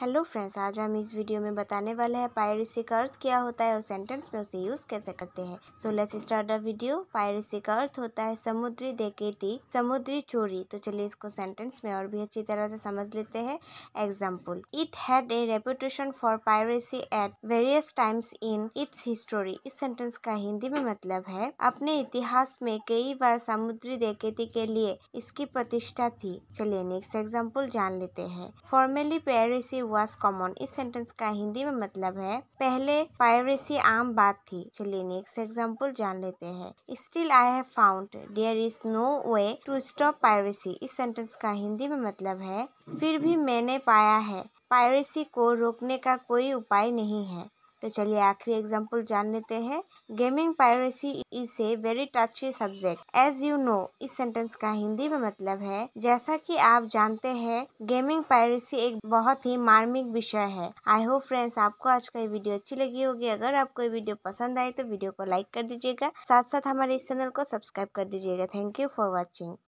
Hello friends आज हम इस वीडियो में बताने वाले हैं पायरेसी का अर्थ क्या होता है और सेंटेंस में उसे यूज़ कैसे करते हैं। So let's start the video piracy का अर्थ होता है समुद्री डेकेटी समुद्री चोरी। तो चलिए इसको सेंटेंस में और भी अच्छी तरह से समझ लेते हैं। Example it had a reputation for piracy at various times in its history इस सेंटेंस का हिंदी में मतलब है, अपने इतिहास में कई बार समुद्री डेकेती के लिए इसकी प्रतिष्ठा थी। चलिए नेक्स्ट एग्ज़ाम्पल जान लेते हैं। फॉर्मेली पायरेसी वॉज़ कॉमन इस सेंटेंस का हिंदी में मतलब है, पहले पायरेसी आम बात थी। चलिए नेक्स्ट एग्ज़ाम्पल जान लेते हैं। Still I have found there is no way to stop piracy इस सेंटेंस का हिंदी में मतलब है, फिर भी मैंने पाया है पायरेसी को रोकने का कोई उपाय नहीं है। तो चलिए आखिरी एग्ज़ाम्पल जान लेते हैं। Gaming piracy is a very touchy subject as you know इस सेंटेंस का हिंदी में मतलब है, जैसा कि आप जानते हैं गेमिंग पायरेसी एक बहुत ही मार्मिक विषय है। आई होप फ्रेंड्स आपको आज का ये वीडियो अच्छी लगी होगी। अगर आपको ये वीडियो पसंद आए तो वीडियो को लाइक कर दीजिएगा। साथ साथ हमारे इस चैनल को सब्सक्राइब कर दीजिएगा। Thank you for watching